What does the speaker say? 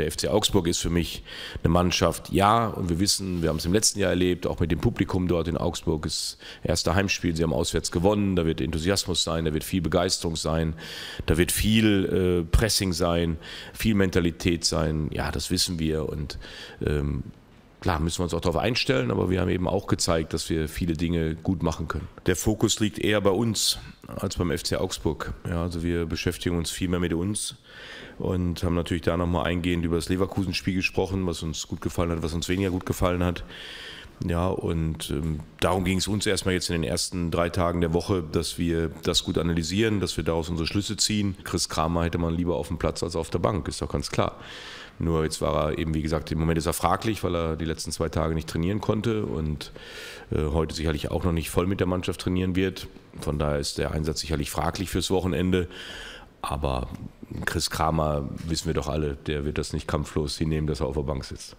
Der FC Augsburg ist für mich eine Mannschaft, ja, und wir wissen, wir haben es im letzten Jahr erlebt, auch mit dem Publikum dort in Augsburg, ist erste Heimspiel, sie haben auswärts gewonnen, da wird Enthusiasmus sein, da wird viel Begeisterung sein, da wird viel äh, Pressing sein, viel Mentalität sein, ja, das wissen wir und ähm, Klar, müssen wir uns auch darauf einstellen, aber wir haben eben auch gezeigt, dass wir viele Dinge gut machen können. Der Fokus liegt eher bei uns als beim FC Augsburg. Ja, also wir beschäftigen uns viel mehr mit uns und haben natürlich da nochmal eingehend über das Leverkusen-Spiel gesprochen, was uns gut gefallen hat, was uns weniger gut gefallen hat. Ja, und ähm, darum ging es uns erstmal jetzt in den ersten drei Tagen der Woche, dass wir das gut analysieren, dass wir daraus unsere Schlüsse ziehen. Chris Kramer hätte man lieber auf dem Platz als auf der Bank, ist doch ganz klar. Nur jetzt war er eben, wie gesagt, im Moment ist er fraglich, weil er die letzten zwei Tage nicht trainieren konnte und äh, heute sicherlich auch noch nicht voll mit der Mannschaft trainieren wird. Von daher ist der Einsatz sicherlich fraglich fürs Wochenende. Aber Chris Kramer wissen wir doch alle, der wird das nicht kampflos hinnehmen, dass er auf der Bank sitzt.